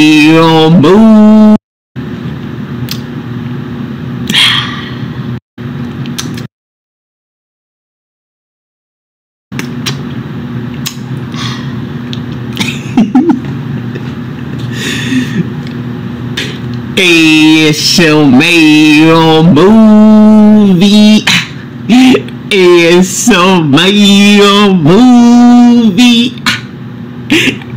move. It's a male movie. It's a male movie.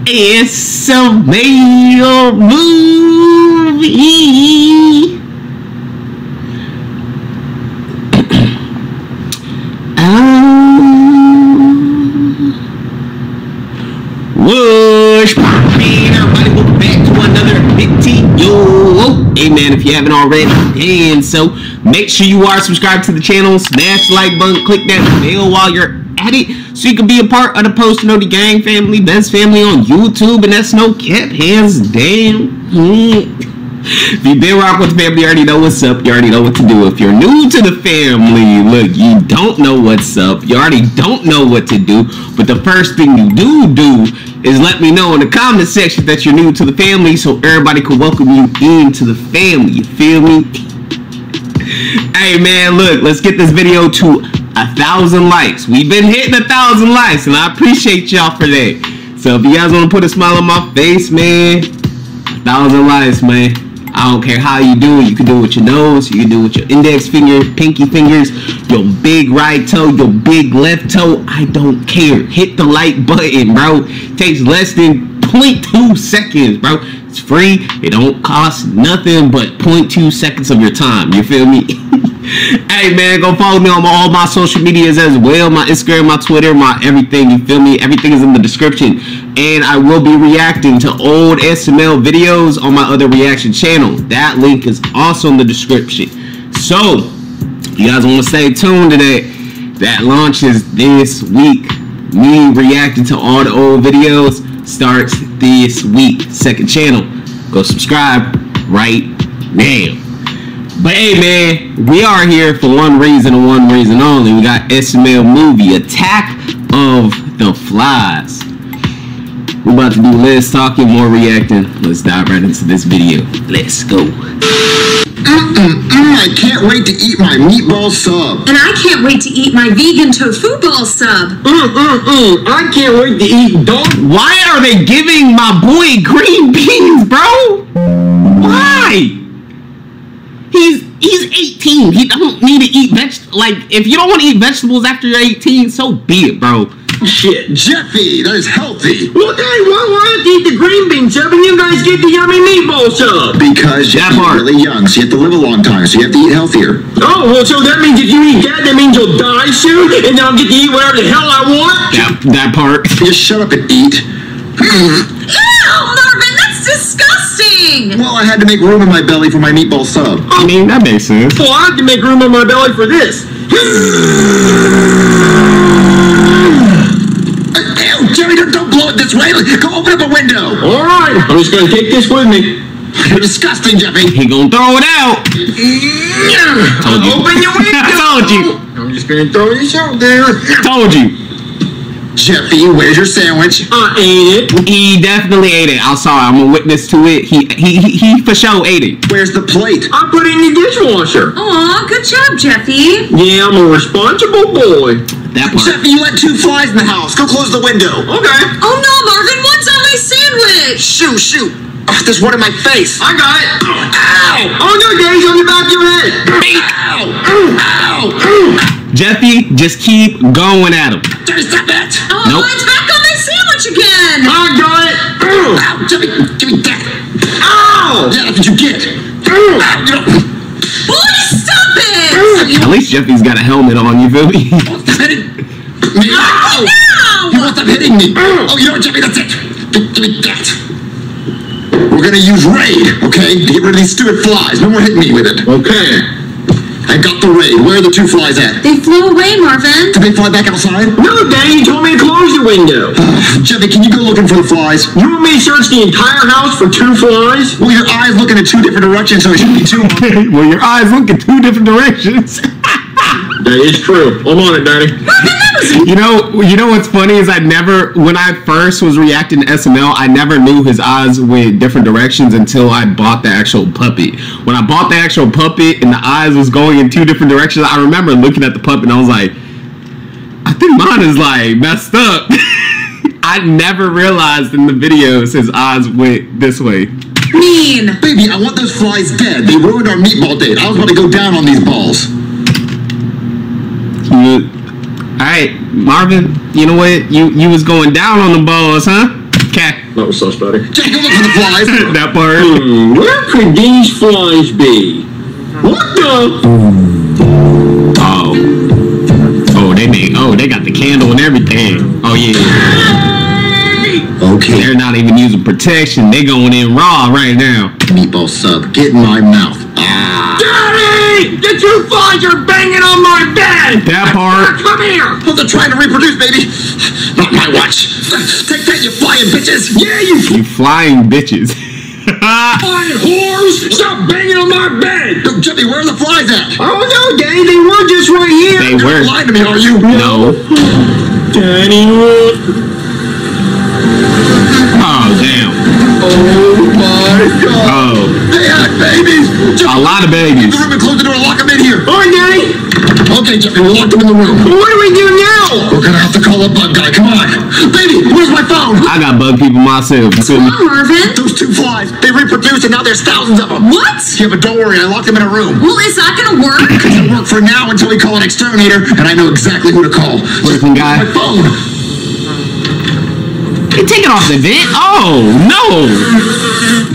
It's a male movie. um, Whoosh, everybody, welcome back to another video. Hey man, if you haven't already, and so make sure you are subscribed to the channel, smash the like button, click that bell while you're it, so you can be a part of the Post Noti Gang family, best family on YouTube, and that's no cap, hands down. If you've been rock with the family, you already know what's up. You already know what to do. If you're new to the family, look, you don't know what's up. You already don't know what to do. But the first thing you do do is let me know in the comment section that you're new to the family so everybody can welcome you into the family. You feel me? hey man, look, let's get this video to a thousand likes. We've been hitting a thousand likes, and I appreciate y'all for that. So if you guys want to put a smile on my face, man, a thousand likes, man. I don't care how you do it. You can do it with your nose. You can do it with your index finger, pinky fingers, your big right toe, your big left toe. I don't care. Hit the like button, bro. It takes less than 0.2 seconds, bro. It's free. It don't cost nothing but 0.2 seconds of your time. You feel me? hey man, go follow me on all my social medias as well. My Instagram, my Twitter, my everything. You feel me? Everything is in the description. And I will be reacting to old SML videos on my other reaction channel. That link is also in the description. So, you guys want to stay tuned to that. That launches this week. Me reacting to all the old videos starts this week. Second channel. Go subscribe right now. But hey man, we are here for one reason and one reason only. We got SML movie Attack of the Flies. We're about to do less talking, more reacting. Let's dive right into this video. Let's go. Mm-mm-mm, mm, I can't wait to eat my meatball sub. And I can't wait to eat my vegan tofu ball sub. Mm-mm-mm, I can't wait to eat dog. Why are they giving my boy green beans, bro? Why? He's he's 18. He don't need to eat veg. Like if you don't want to eat vegetables after you're 18, so be it, bro. Shit. Jeffy, that is healthy. Well, hey, why would I eat the green beans, sub and you guys get the yummy meatball sub? Because That you're part. really young, so you have to live a long time, so you have to eat healthier. Oh, well, so that means if you eat that, that means you'll die soon, and then I'll get to eat whatever the hell I want? That that part. Just shut up and eat. Ew, Marvin, that's disgusting. Well, I had to make room in my belly for my meatball sub. I mean that makes sense. Well, I have to make room in my belly for this. Ew, Jeffy, don't, don't blow it this way. Go open up a window. All right, I'm just gonna take this with me. You're disgusting, Jeffy. He gonna throw it out. Told you. Open your window. I told you. I'm just gonna throw this out there. Told you. Jeffy, where's your sandwich? I ate it. He definitely ate it. I'm sorry. I'm a witness to it. He he he, he for sure ate it. Where's the plate? I put it in the dishwasher. Aw, good job, Jeffy. Yeah, I'm a responsible boy. That part. Jeffy, you let two flies in the house. Go close the window. Okay, Oh no, Marvin, one's on my sandwich. Shoot, shoot. Oh, there's one in my face. I got it. Ow! Oh no, Daddy's on the back of your head. Ow! Ow! Jeffy, just keep going at him. Jeffy, stop! Oh, Nope. it's on my sandwich again. I got it. Ow! Jeffy, give me that! Ow! Yeah, that's what you get! Ow! You know, Boy, stop it. At least Jeffy's got a helmet on. You feel me? stop hitting me! Ow! You No. won't stop hitting me! Oh, you know what, Jeffy, that's it! Give, give me that! We're gonna use Raid, okay? To get rid of these stupid flies. No more hitting me with it. Okay. I got the Raid. Where are the two flies at? They flew away, Marvin. Did they fly back outside? No, Daddy, you told me to close the window. Ah, Jeffy, can you go looking for the flies? You want me to search the entire house for two flies? Well, your eyes looking in two different directions, so it should be two. well, your eyes look in two different directions. That is true. I'm on it, Daddy. Marvin, that You know, you know what's funny is I never, when I first was reacting to SML, I never knew his eyes went different directions until I bought the actual puppet. When I bought the actual puppet and the eyes was going in two different directions, I remember looking at the puppet and I was like, I think mine is like messed up. I never realized in the videos his eyes went this way. Mean. Baby, I want those flies dead. They ruined our meatball date. I was about to go down on these balls. You, all right, Marvin. You know what? You you was going down on the balls, huh? Okay, That was sus, buddy. Jake, go look for the flies. that part. Hmm, where could these flies be? What the? Oh, oh, they made. Oh, they got the candle and everything. Oh yeah, Okay, they're not even using protection. They going in raw right now. meatball sub, get in my mouth. Daddy! The two flies are banging on my bed! That part. Come here! Oh, they're trying to reproduce, baby. Not my watch. Take that, you flying bitches. Yeah, you You flying bitches. flying whores! Stop banging on my bed! Yo, Jimmy, where are the flies at? Oh no, Daddy, they were just right here! they were. Lying to me, are you? No. Daddy, lot of leave babies. the room and close the door and lock them in here. All right, Daddy! Okay, Jimmy, we'll lock them in the room. What do we do now? We're gonna have to call a bug guy. Come on. Baby, where's my phone? I got bug people myself. You feel? Come on, Marvin. Those two flies, they reproduced and now there's thousands of them. What? Yeah, but don't worry, I locked them in a room. Well, is that gonna work? It'll work for now until we call an exterminator, and I know exactly who to call. What Listen, guy. My phone. You take it off the vent? Oh no!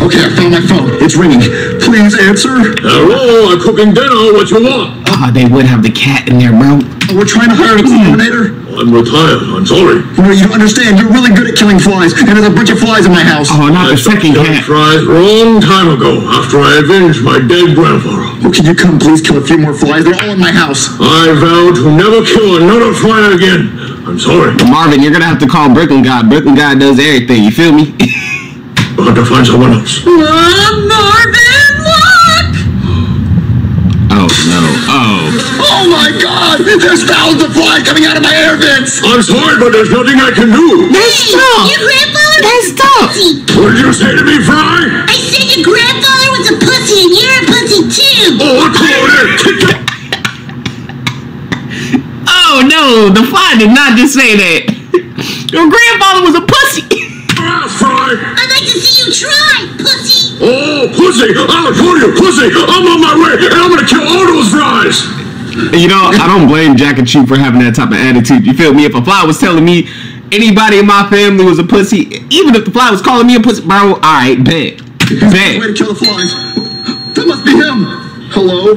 Okay, I found my phone. It's ringing. Please answer. Hello, I'm cooking dinner. What you want? Ah, they would have the cat in there, bro. Oh, we're trying to hire a exterminator. I'm retired. I'm sorry. No, you don't understand. You're really good at killing flies, and there's a bunch of flies in my house. Oh, not the second cat. flies a long time ago, after I avenged my dead grandfather. Oh, can you come please kill a few more flies? They're all in my house. I vow to never kill another fly again. I'm sorry. Marvin, you're gonna have to call Brooklyn Guy. Brooklyn Guy does everything. You feel me? I'll to find someone else. Marvin, look! oh no. Oh. Oh my god! There's thousands of flies coming out of my air vents! I'm sorry, but there's nothing I can do. That's tough. Your grandfather That's was a tough. pussy. What did you say to me, Fry? I said your grandfather was a pussy and you're a pussy too. Oh, Claudia! Oh no, the fly did not just say that. Your grandfather was a pussy. Fry! I'd like to see you try, pussy. Oh, pussy! I told you, pussy! I'm on my way, and I'm gonna kill all those flies! You know, I don't blame Jackie Chu for having that type of attitude. You feel me? If a fly was telling me anybody in my family was a pussy, even if the fly was calling me a pussy, bro, alright, bet. Way Bet. to kill the flies. That must be him. Hello?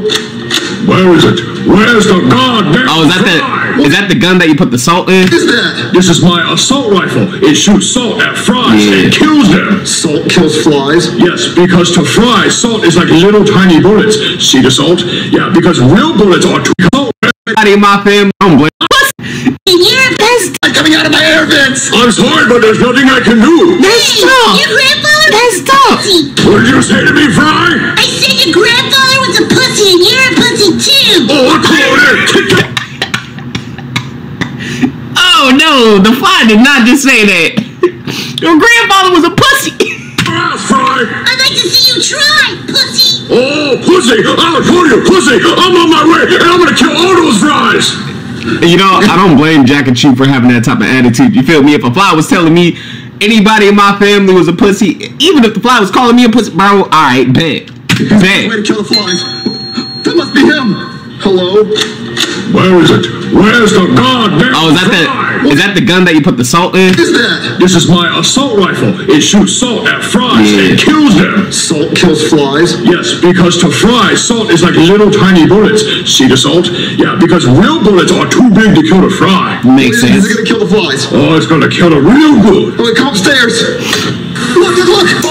Where is it? Where's the goddamn Oh, is that the is that the gun that you put the salt in? What is that? This is my assault rifle. It shoots salt at flies and kills them. Salt kills flies. Yes, because to fry, salt is like little tiny bullets. See the salt? Yeah, because real bullets are too salt. Anybody in my family, I don't blame. You're a pussy. Flies coming out of my air vents! I'm sorry, but there's nothing I can do. That's tough. Your grandfather That's was a tough. What did you say to me, Fry? I said your grandfather was a Oh, Claudia! Oh no, the fly did not just say that. Your grandfather was a pussy. Fry! I'd like to see you try, pussy. Oh, pussy! I told you, pussy! I'm on my way, and I'm gonna kill all those flies! You know, I don't blame Jackie Chu for having that type of attitude. You feel me? If a fly was telling me anybody in my family was a pussy, even if the fly was calling me a pussy, bro, alright, bet. bet. Way Bet. to kill the flies. That must be him. Hello? Where is it? Where's the goddamn Oh, is that the is that the gun that you put the salt in? What is that? This is my assault rifle. It shoots salt at flies Yeah. and kills them. Salt kills flies. Yes, because to fry, salt is like little tiny bullets. See the salt? Yeah, because real bullets are too big to kill to fry. Makes Is sense. it gonna kill the flies? Oh, it's gonna kill them real good. Wait, come upstairs.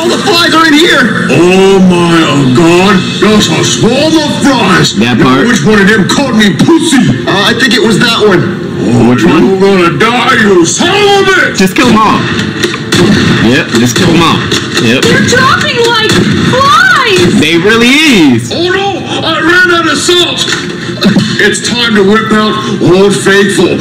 The flies are in here! Oh my god, there's a swarm of flies. That Now, part. Which one of them called me pussy? Uh, I think it was that one. Oh, which one? You're gonna die, you son of a bitch! Just kill them all. Yep, just kill them all. Yep. They're dropping like flies! They really is. Oh no, I ran out of salt. It's time to whip out Old Faithful.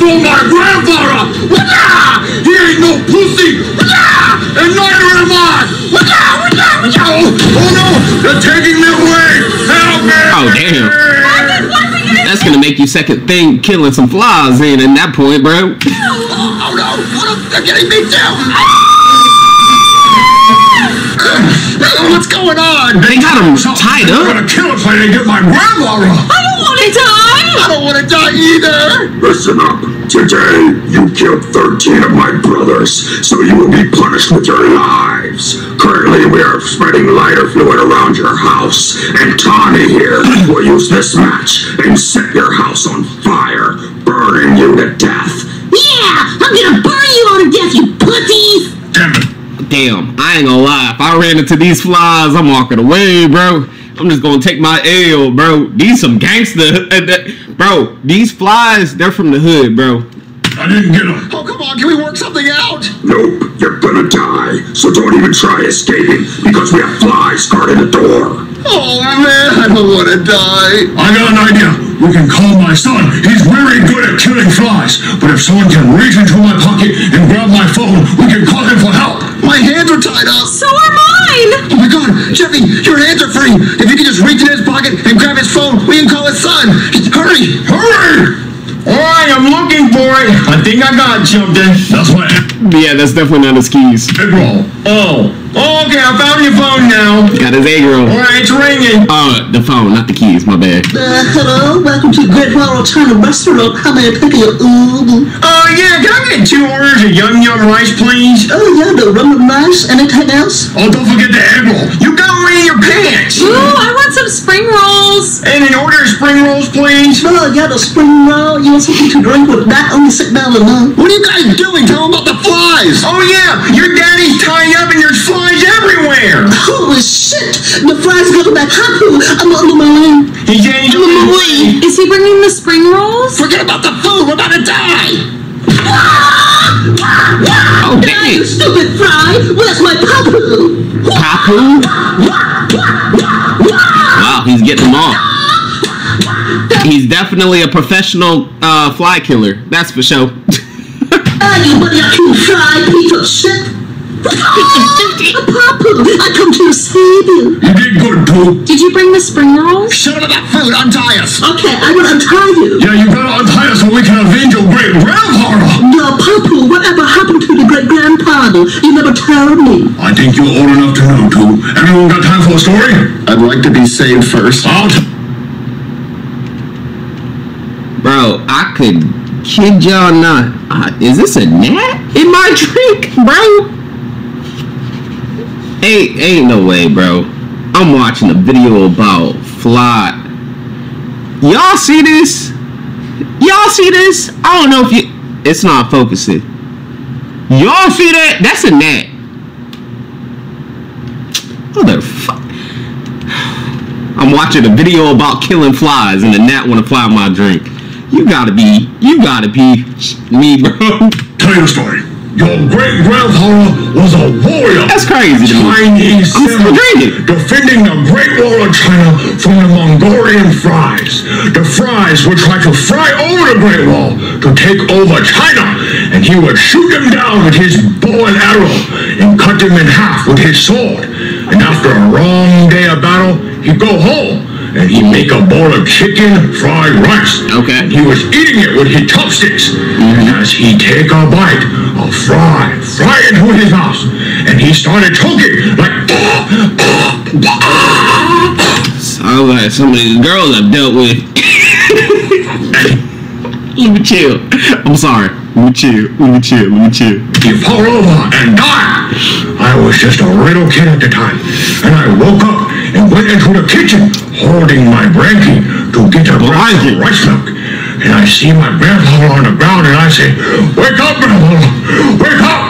Ah! my grandfather! Wah! He ain't no pussy! Wah! And neither am I! Wah! Wah! Wah! Oh, oh no! They're taking me away! Help me! Oh, damn. That's gonna make you second thing killing some flies in at that point, bro. Oh no! What a- They're getting me down! What's going on? They got him tied up. I'm gonna kill if I didn't get my grandfather! I don't want to die. I don't want to die either! Listen up. Today, you killed 13 of my brothers, so you will be punished with your lives. Currently, we are spreading lighter fluid around your house, and Tawny here will use this match and set your house on fire, burning you to death. Yeah, I'm gonna burn you all to death, you pussies! Damn it. Damn, I ain't gonna lie. If I ran into these flies, I'm walking away, bro. I'm just gonna take my L, bro. These some gangster, uh, bro. These flies, they're from the hood, bro. I didn't get him. Oh, come on, can we work something out? Nope, you're gonna die, so don't even try escaping, because we have flies guarding the door. Oh man, I don't want to die. I got an idea. We can call my son. He's very good at killing flies. But if someone can reach into my pocket and grab my phone, we can call him for help. My hands are tied up. So are mine. Oh my god, Jeffy, your hands are free. If you can just reach in his pocket and grab his phone, we can call his son. Just hurry. Hurry! Alright, I'm looking for it. I think I got something. That's my Yeah, that's definitely not his keys. egg roll. Oh. Oh, okay, I found your phone now. Got his egg roll. Alright, it's ringing. Uh, the phone, not the keys. My bad. Uh, hello, welcome to Great Wall China Restaurant. How may I pick you? Ooh. Uh, yeah, can I get two orders of yum yum rice, please? Oh, yeah, the rum of rice. Anything else? Oh, don't forget the egg roll. You got one in your pants. Ooh, I want some spring rolls. And an order of spring rolls, please. Oh, yeah, the spring roll. You want something to drink with that? Only sit down alone. What are you guys doing? Tell them about the flies. Oh, yeah, your daddy's tied up and there's flies everywhere. Holy shit! The flies got to that hapu. I'm on my way. He's getting I'm on my way. Is he bringing the spring rolls? Forget about the food. We're about to die. Oh, You stupid fly! Where's my papu? Papu? Wow, he's getting them all. He's definitely a professional uh, fly killer. That's for sure. Ah, you bloody cute fly piece of shit! Papu, I come to save you. You did good, too. Did you bring the spring rolls? Shut up about food. Untie us. Okay, I will untie you. Yeah, you gotta untie us so we can avenge your great grandfather. No, papu, whatever happened to the great grandfather? You never told me. I think you're old enough to know, too. Everyone got time for a story? I'd like to be saved first. I'll Bro, I could kid y'all not. Uh, is this a gnat in my drink, bro? Ain't, ain't no way, bro. I'm watching a video about fly. Y'all see this? Y'all see this? I don't know if you. It's not focusing. Y'all see that? That's a gnat. Motherfucker. I'm watching a video about killing flies and the gnat want to fly my drink. You gotta be, you gotta be me, bro. tell you a story. Your great grandfather was a warrior. That's crazy. Chinese samurai, defending the Great Wall of China from the Mongolian fries. The fries would try to fly over the Great Wall to take over China, and he would shoot them down with his bow and arrow and cut them in half with his sword. And after a long day of battle, he'd go home and he'd make a bowl of chicken fried rice. Okay. He was eating it with his chopsticks, and mm-hmm. as he take a bite, a fry fly into his mouth, and he started choking like. Sounds like some of these girls I've dealt with. Let me chill. I'm sorry. Let me chill. Let me chill. Let me chill. He fell over and died. I was just a little kid at the time, and I woke up and went into the kitchen holding my blankie to get a rice milk. And I see my grandfather on the ground, and I say, "Wake up, grandfather! Wake up!"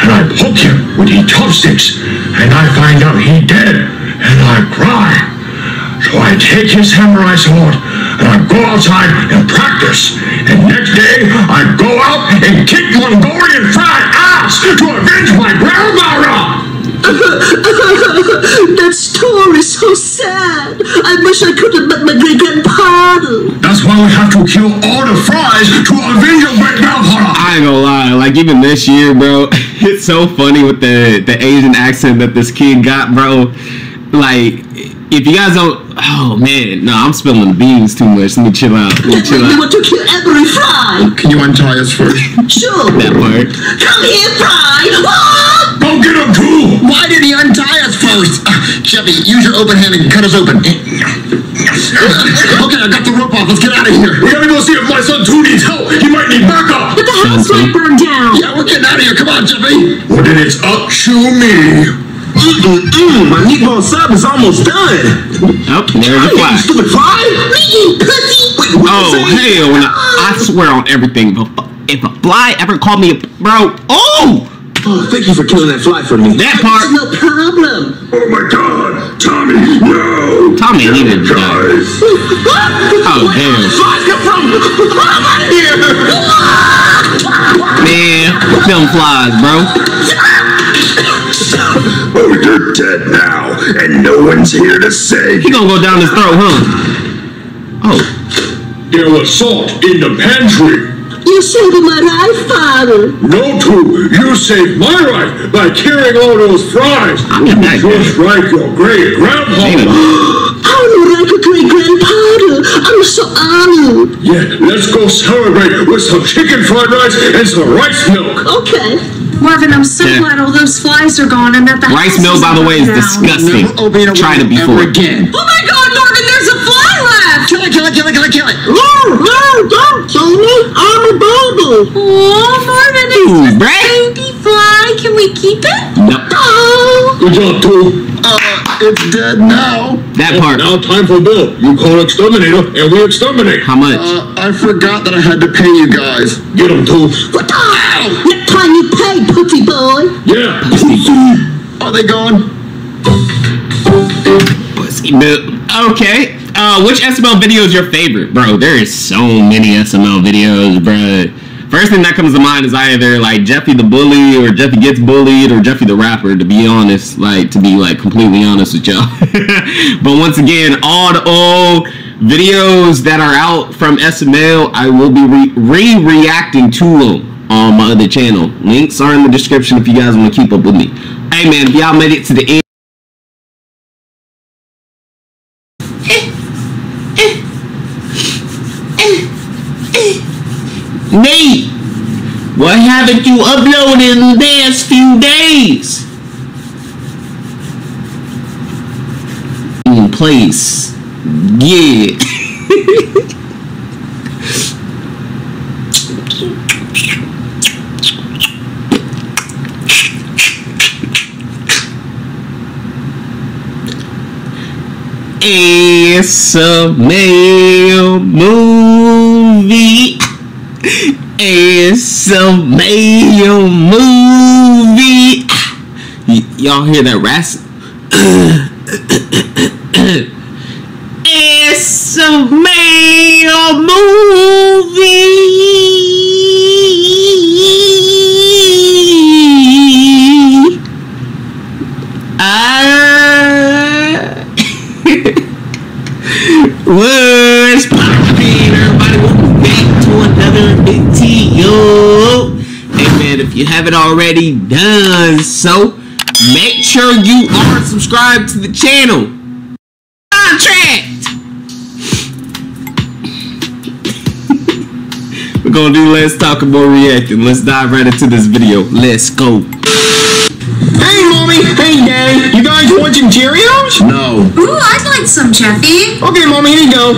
And I poke him with his chopsticks, and I find out he dead, and I cry. So I take his samurai sword and I go outside and practice. And next day I go out and kick Mongolian fat ass to avenge my grandmother. that story's so sad. sad. I wish I could have met my great grandfather. That's why we have to kill all the fries to avenge your great grandfather. I ain't gonna lie, like even this year, bro, it's so funny with the the Asian accent that this kid got, bro. Like, if you guys don't, oh man, no, I'm spilling the beans too much. Let me chill out. Let me chill We out. want to kill every fry? Can you untie us first? Sure. That part. Come here, fry. Ah! Go get him too. Why did he untie us first? Uh, Jeffy, use your open hand and cut us open. okay, I got the rope off. Let's get out of here. We gotta go see if my son too needs help. He might need backup. But the house might burn down. Yeah, we're getting out of here. Come on, Jeffy. Well, then it's up to me. Mm-mm-mm, my meatball sub is almost done. Oh, there's a fly. Stupid fly? Me, pussy. Wait, what Oh hell, no. I swear on everything. If a, if a fly ever called me a bro, oh, Oh, thank you for killing that fly for me. that part. No problem. Oh my God, Tommy, no. Tommy needed to die. Guys. Oh damn, Flies come from? I'm out of here. man, film flies, bro. Oh, you're dead now, and no one's here to save He gonna go down his throat, huh? Oh, There was salt in the pantry. You saved my life, father. No, two, you saved my life by carrying all those fries. I'm not that good. Just like your great grandpa. I'm like a great grandfather. I'm so honored. Yeah, let's go celebrate with some chicken fried rice and some rice milk. Okay. Marvin, I'm so Yeah. glad all those flies are gone and that the rice house milk, by the way, is burnt disgusting. Never open a Tried it before. again. Oh my god, Marvin, there's a fly left! Kill it, kill it, kill it, kill it, kill it. No, no, don't kill me. I'm a baby. Oh, Marvin, it's Ooh, just a baby fly. Can we keep it? No, Oh. Good job, two. Uh, it's dead now. that part. Now time for bill. You call exterminator, and we exterminate. How much? Uh, I forgot that I had to pay you guys. Get him, two. What the? Next time you pay, pussy boy. Yeah. pussy. Are they gone? Pussy milk. Okay. Uh, which SML video is your favorite, bro? There is so many SML videos, bro. First thing that comes to mind is either like Jeffy the bully or Jeffy gets bullied or Jeffy the rapper. To be honest, like to be like completely honest with y'all. but once again, all the old videos that are out from SML, I will be re- re-reacting to them on my other channel. Links are in the description if you guys want to keep up with me. Hey man, if y'all made it to the end. Eh. Eh. Eh. Nate, what haven't you uploaded in the last few days? In place. Yeah. It's a male movie. It's a male movie. Y'all hear that ras? it's a male movie. Video. Hey man, if you haven't already done so, make sure you are subscribed to the channel. Contract. We're gonna do less talking, more reacting. Let's dive right into this video. Let's go. Hey, mommy. Daddy. You guys want some Cheerios? No. Ooh, I'd like some, Jeffy. Okay, mommy, here you go.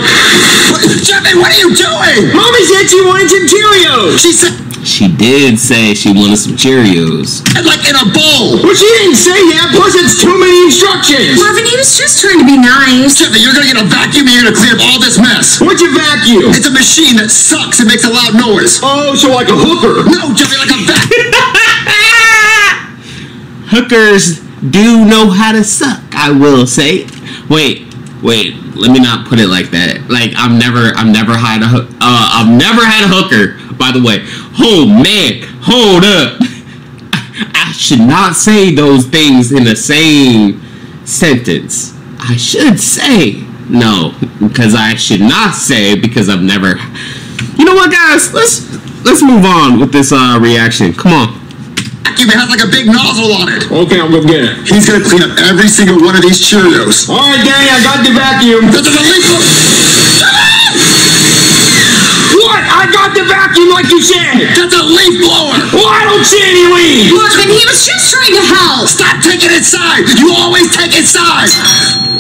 What, Jeffy, what are you doing? Mommy said she wanted some Cheerios. She said, She did say she wanted some Cheerios. And like in a bowl. Well, she didn't say that. Plus, it's too many instructions. Marvin, he was just trying to be nice. Jeffy, you're gonna get a vacuum and you're gonna clean up all this mess. What's your vacuum? It's a machine that sucks and makes a loud noise. Oh, so like a hooker. No, Jeffy, like a vacuum. Hookers do know how to suck, I will say. Wait, wait, let me not put it like that. Like I've never I've never had a hook uh I've never had a hooker, by the way. Oh man, hold up. I should not say those things in the same sentence. I should say no, because I should not say because I've never. You know what, guys? Let's let's move on with this uh, reaction. Come on. Vacuum has like a big nozzle on it. Okay, I'll go get it. He's gonna clean up every single one of these Cheerios. All right, Danny, I got the vacuum. This is a leak. What? I got the vacuum like you said. That's a leaf blower. Well, I don't see any leaves. Marvin, he was just trying to help. Stop taking it inside. You always take it inside.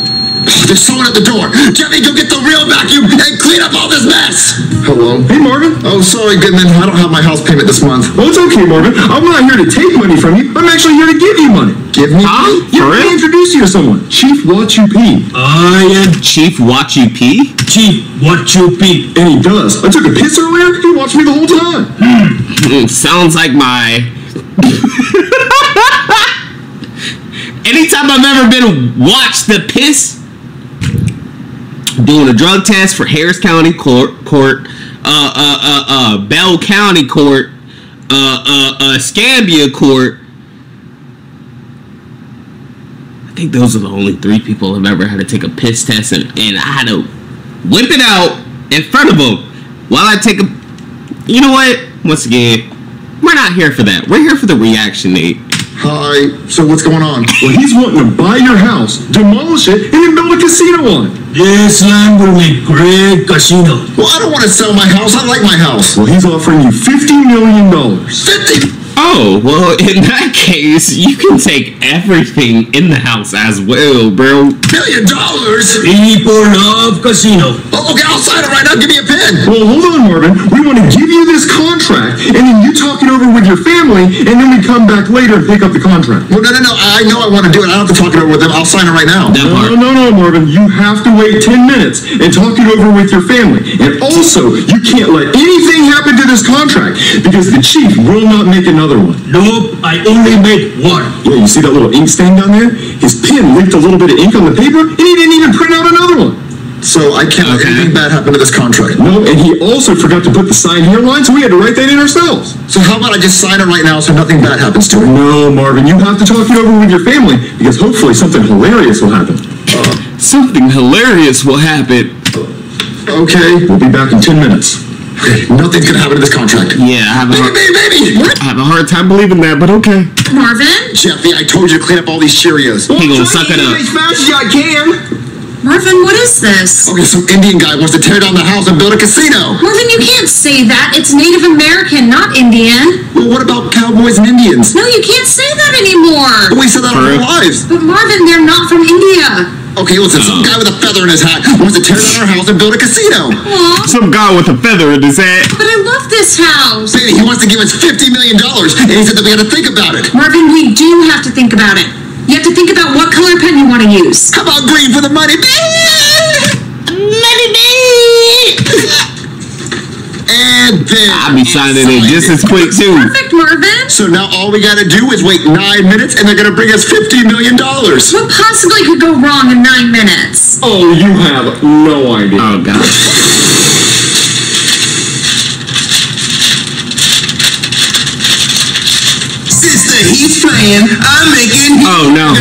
There's someone at the door. Jeffy, go get the real vacuum and clean up all this mess. Hello. Hey, Marvin. Oh, sorry, Goodman. I don't have my house payment this month. Well, it's okay, Marvin. I'm not here to take money from you. I'm actually here to give you money. Give me. Huh? Yeah, For let me introduce you to someone. Chief Watch You Pee. I am Chief Watch You Pee? Chief What You Be. And he does. I took a piss earlier. He watched me the whole time. Mm, sounds like my. Anytime I've ever been watched the piss, doing a drug test for Harris County Court, court, uh, uh, uh, uh, Bell County Court, uh, uh, Escambia Court. I think those are the only three people I've ever had to take a piss test, and, and I had to whip it out in front of them while I take a. You know what? Once again, we're not here for that. We're here for the reaction, Nate. Hi. So what's going on? Well, he's wanting to buy your house, demolish it, and then build a casino on it. This land will make great casino. Well, I don't want to sell my house. I like my house. Well, he's offering you $50 million. Fifty Oh, well, in that case, you can take everything in the house as well, bro. million dollars. People love casino. Oh, okay, I'll sign it right now. Give me a pen. Well, hold on, Marvin. We want to give you this contract, and then you talk it over with your family, and then we come back later and pick up the contract. Well, no, no, no. I know I want to do it. I don't have to talk it over with them. I'll sign it right now. That No, part. no, no, Marvin. You have to wait 10 minutes and talk it over with your family. And also, you can't let anything happen to this contract because the chief will not make another one. Nope, I only made one. Yeah, you see that little ink stain down there? His pen leaked a little bit of ink on the paper, and he didn't even print out another one. So I can't let anything bad happen to this contract. No, and he also forgot to put the sign here line, so we had to write that in ourselves. So how about I just sign it right now so nothing bad happens to it? No, Marvin, you have to talk it over with your family because hopefully something hilarious will happen. Something hilarious will happen. Okay. We'll be back in 10 minutes. Okay. Nothing's gonna happen to this contract. Yeah, I have a Baby, hard, baby, baby. I have a hard time believing that, but okay. Marvin? Jeffy, I told you to clean up all these Cheerios. He gonna suck it up. As fast as I can. Marvin, what is this? Okay, some Indian guy wants to tear down the house and build a casino. Marvin, you can't say that. It's Native American, not Indian. Well, what about cowboys and Indians? No, you can't say that anymore. We said that all our lives. But Marvin, they're not from India. Okay, listen, some guy with a feather in his hat wants to tear down our house and build a casino. Aw, Some guy with a feather in his hat. but I love this house. Baby, he wants to give us $50 million, and he said that we had to think about it. Marvin, we do have to think about it. You have to think about what color pen you want to use. Come on, green for the money. money, And then I'll be signing it just as quick, too. Perfect, Marvin. So now all we gotta do is wait nine minutes, and they're gonna bring us $50 million. What possibly could go wrong in nine minutes? Oh, you have no idea. Oh, God. Since the Heat's playing, I'm making Oh, no.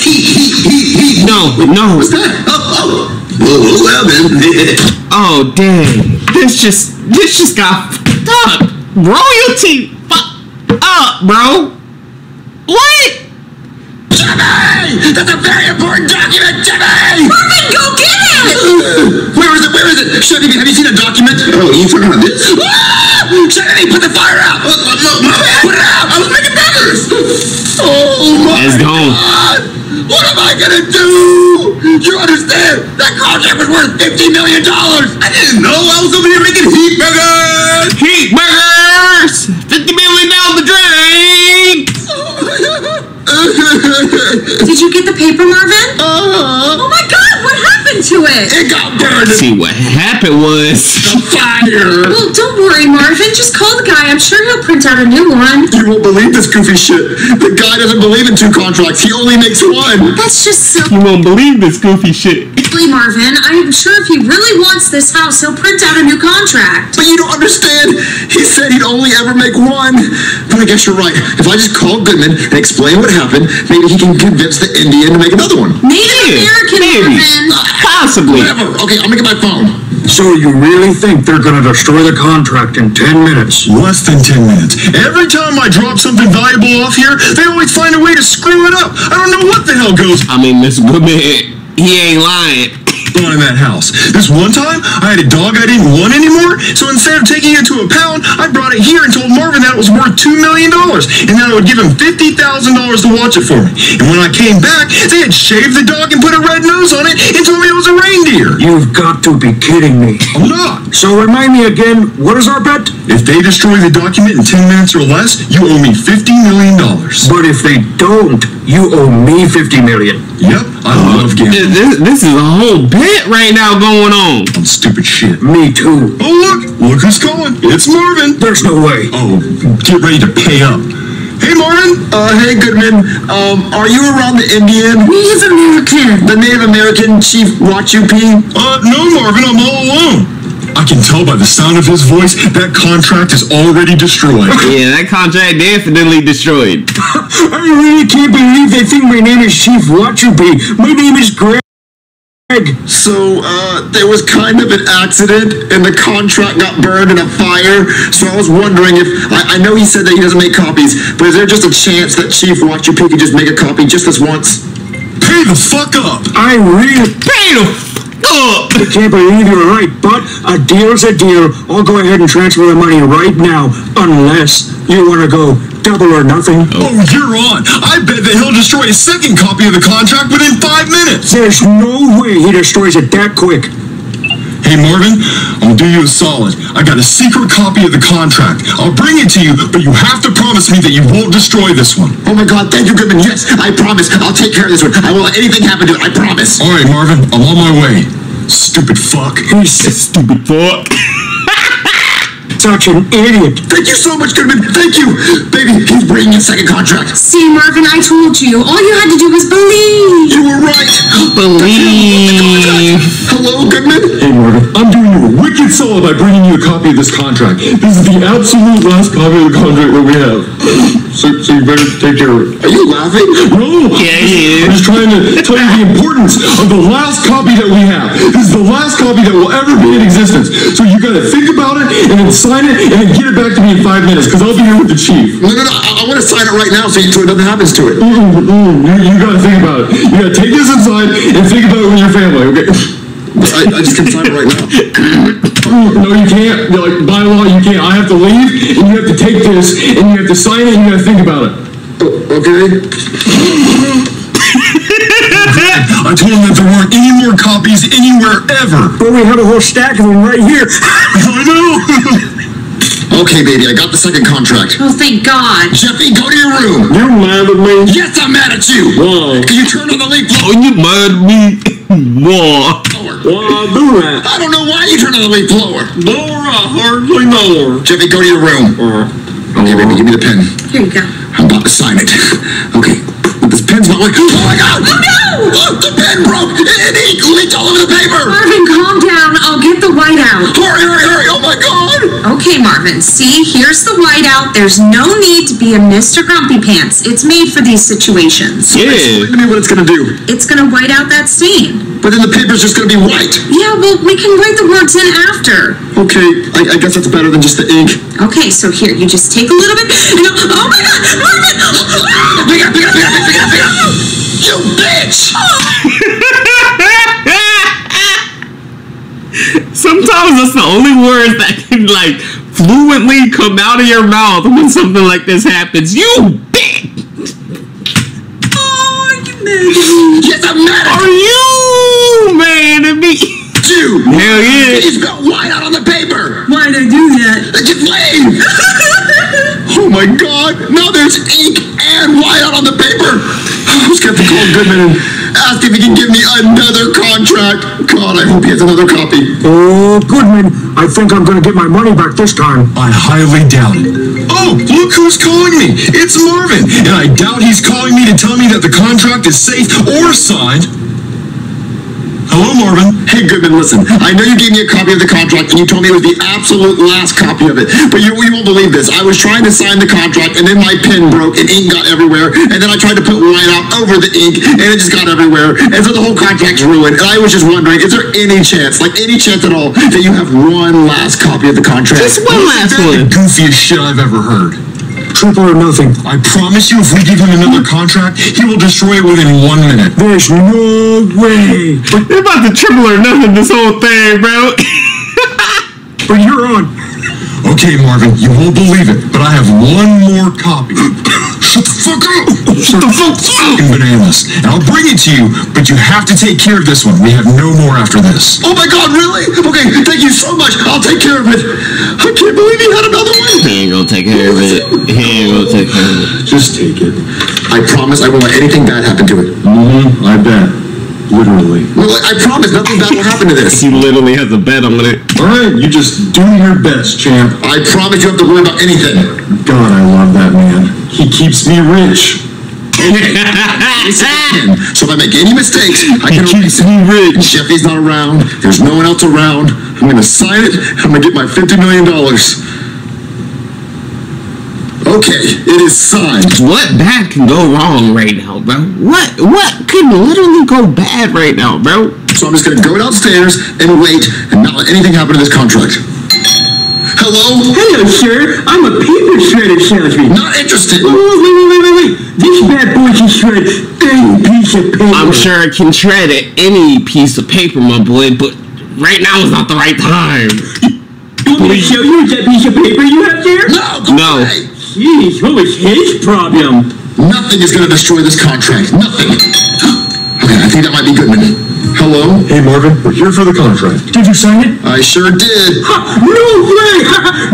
Heat, heat, heat, heat. No, no. What's that? Oh, oh. Well, well then. Oh, dang. This just, this just got fucked up. Royalty fucked up, bro. What? Jimmy! That's a very important document, Jimmy! Marvin, go get it! Where is it? Where is it? Jeffy, have you seen a document? Oh, you talking about this? Ah! Jeffy, put the fire out! My. Put it out! I was making burgers. Oh my It's gone. God! What am I gonna do? You understand? That contract was worth $50 million! I didn't know I was over here making heat burgers. Heat burgers! 50 million down the drain! Did you get the paper, Marvin? Uh, Oh my god, what happened to it? it got burned See, what happened was. the fire! Well, don't worry, Marvin. Just call the guy. I'm sure he'll print out a new one. You won't believe this goofy shit. The guy doesn't believe in two contracts. He only makes one. That's just silly, You won't believe this goofy shit. Marvin. I'm sure if he really wants this house, he'll print out a new contract. But you don't understand. He said he'd only ever make one. But I guess you're right. If I just call Goodman and explain what happened, maybe he can convince the Indian to make another one. Native American maybe. Marvin. Possibly. Whatever. Okay, I'm gonna get my phone. So you really think they're gonna destroy the contract in 10 minutes? Less than 10 minutes. Every time I drop something valuable off here, they always find a way to screw it up. I don't know what the hell goes I mean, Mr. Goodman, he ain't lying. On in that house. This one time, I had a dog I didn't want anymore, so instead of taking it to a pound, I brought it here and told Marvin that it was worth $2 million, and that I would give him $50,000 to watch it for me. And when I came back, they had shaved the dog and put a red nose on it and told me it was a reindeer. You've got to be kidding me. I'm not. So remind me again, what is our bet? If they destroy the document in 10 minutes or less, you owe me $50 million. But if they don't, you owe me 50 million. Yep, I love gambling. This, this is a whole bit right now going on. on stupid shit. Me too. Oh, look! Look who's calling. It's Marvin. There's no way. Oh, get ready to pay up. Hey, Marvin. Uh, hey Goodman, um, are you around the Indian? Native American. The Native American Chief Wachupi? Uh, no, Marvin, I'm all alone. I can tell by the sound of his voice that contract is already destroyed. Yeah, that contract definitely destroyed. I really can't believe they think my name is Chief Wachupi. My name is Greg. So, uh, there was kind of an accident and the contract got burned in a fire. So I was wondering if, I, I know he said that he doesn't make copies, but is there just a chance that Chief Wachupi could just make a copy just this once? Pay the fuck up. I really Pay the up! can't believe you're right, but a deal's a deal. I'll go ahead and transfer the money right now, unless you want to go double or nothing. Oh, you're on. I bet that he'll destroy a second copy of the contract within five minutes. There's no way he destroys it that quick. Hey, Marvin, I'll do you a solid. I got a secret copy of the contract. I'll bring it to you, but you have to promise me that you won't destroy this one. Oh my god, thank you, Goodman. Yes, I promise. I'll take care of this one. I won't let anything happen to it. I promise. All right, Marvin, I'm on my way. Stupid fuck. He's Stupid fuck. such an idiot. Thank you so much, Goodman. Thank you. Baby, he's bringing a second contract. See, Marvin, I told you. All you had to do was believe. You were right. Believe. Hello, Goodman? Hey, Morgan, I'm doing you a wicked solid by bringing you a copy of this contract. This is the absolute last copy of the contract that we have. So, so you better take care of it. Are you laughing? No! Yeah, he I'm just trying to tell you the importance of the last copy that we have. This is the last copy that will ever be in existence. So you gotta think about it, and then sign it, and then get it back to me in five minutes, because I'll be here with the chief. No, no, no. I, I want to sign it right now so, you, so nothing happens to it. Mm, mm, you, you gotta think about it. You gotta take this inside and think about it with your family, okay? I, I just can sign it right now. No, you can't. You're like, by law, you can't. I have to leave, and you have to take this, and you have to sign it, and you have to think about it. O- Okay. I told him that there weren't any more copies anywhere ever. But we have a whole stack of them right here. I know. Okay, baby, I got the second contract. Oh, thank God. Jeffy, go to your room. You mad at me? Yes, I'm mad at you. Why? Can you turn on the leak Oh, you mad at me? Whoa. Blower. Why I do that? I don't know why you turned on the leak blower. Blower, I hardly know her. Jeffy, go to your room. Okay, baby, give me the pen. Here you go. I'm about to sign it. Okay. This pen's not like. Oh my god! Oh, no! Oh, the broke! It, it ink leaked all over the paper! Marvin, calm down. I'll get the whiteout. Hurry, hurry, hurry! Oh my god! Okay, Marvin. See, here's the whiteout. There's no need to be a Mr. Grumpy Pants. It's made for these situations. Yeah. Explain to me what it's gonna do. It's gonna white out that stain. But then the paper's just gonna be white. Yeah, well, we can write the words in after. Okay, I, I guess that's better than just the ink. Okay, so here, you just take a little bit and go, oh my god, Marvin! Pick up, pick up, pick up, pick up, pick up! You bitch! Oh. Sometimes that's the only words that can like fluently come out of your mouth when something like this happens. You bitch! Oh, you mad at. Yes, I'm mad Are you mad at me? you! Hell yeah. You spelled white out on the paper! Why'd I do that? Just leave! oh my god! Now there's ink and white out on the paper! I was gonna have to call Goodman and ask if he can give me another contract. God, I hope he has another copy. Oh, Goodman, I think I'm gonna get my money back this time. I highly doubt it. Oh, look who's calling me. It's Marvin. And I doubt he's calling me to tell me that the contract is safe or signed. Hello, Marvin. Hey, Goodman, listen. I know you gave me a copy of the contract and you told me it was the absolute last copy of it. But you, you won't believe this. I was trying to sign the contract and then my pen broke and ink got everywhere. And then I tried to put white out over the ink and it just got everywhere. And so the whole contract's ruined. And I was just wondering, is there any chance, like any chance at all, that you have one last copy of the contract? Just one last one. Goofiest shit I've ever heard. Triple or nothing. I promise you, if we give him another contract, he will destroy it within one minute. There's no way. They're about to triple or nothing this whole thing, bro. But you're on. Okay, Marvin, you won't believe it, but I have one more copy. Shut the fuck up! Shut the fuck up! Bananas. And I'll bring it to you, but you have to take care of this one. We have no more after this. Oh my God, really? Okay, thank you so much. I'll take care of it. I can't believe he had another one. he ain't gonna take care of it. He ain't gonna take care of it. Just take it. I promise I won't let anything bad happen to it. Mm-hmm, I bet. Literally. Well, I promise nothing bad will happen to this. He literally has a bet on it. Alright, you just do your best, champ. I promise you don't have to worry about anything. God, I love that man. He keeps me rich. So if I make any mistakes, I can erase keeps it. me rich. Jeffy's not around. There's no one else around. I'm gonna sign it. I'm gonna get my fifty million dollars. Okay, it is signed. What bad can go wrong right now, bro? What what could literally go bad right now, bro? So I'm just gonna go downstairs and wait and not let anything happen to this contract. Hello? Hello, sir. I'm a paper shredder salesman. Not interested. Wait, wait, wait, wait, wait, wait. This bad boy can shred any piece of paper. I'm sure it can shred at any piece of paper, my boy, but right now is not the right time. You want me to show you that piece of paper you have there? No, go No. away. Jeez, what was his problem? Nothing is gonna destroy this contract. Nothing. Okay, I think that might be Goodman. Hello? Hey, Marvin, we're here for the contract. Did you sign it? I sure did. Ha, no way!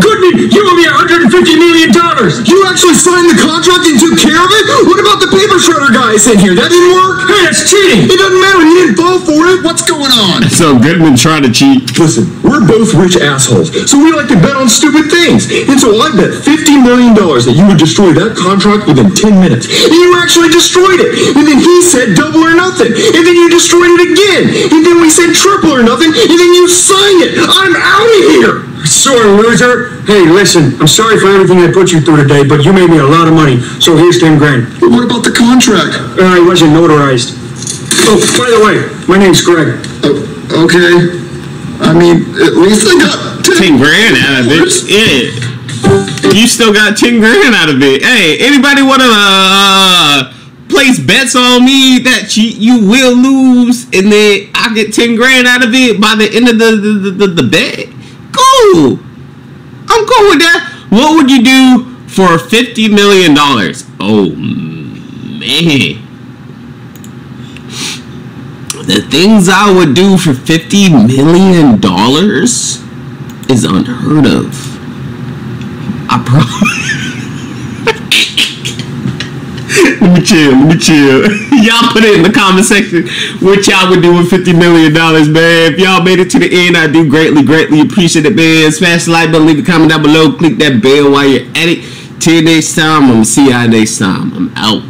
Goodman, you owe me $150 million! You actually signed the contract and took care of it? What about the paper shredder guys in here? That didn't work? Hey, that's cheating! It doesn't matter, he didn't fall for it. What's going on? So Goodman trying to cheat. Listen, we're both rich assholes, so we like to bet on stupid things. And so I bet $50 million that you would destroy that contract within 10 minutes. And you actually destroyed it. And then he said double or nothing. And then you destroyed it again. And then we said triple or nothing. And then you signed it. I'm out of here. Sore loser. Hey, listen, I'm sorry for everything I put you through today, but you made me a lot of money, so here's 10 grand. But what about the contract? Uh, it wasn't notarized. Oh, by the way, my name's Greg. Oh, okay. I mean, at least I got 10 grand out of it. Yeah. You still got 10 grand out of it. Hey, anybody want to uh, place bets on me that you, you will lose and then I get 10 grand out of it by the end of the, the, the, the, the bet? Cool. I'm cool with that. What would you do for $50 million? Oh, man. The things I would do for $50 million is unheard of. I promise. let me chill, let me chill. y'all put it in the comment section what y'all would do with $50 million, man. If y'all made it to the end, I do greatly, greatly appreciate it, man. Smash the like button, leave a comment down below, click that bell while you're at it. Till next time, I'm gonna see y'all next time. I'm out.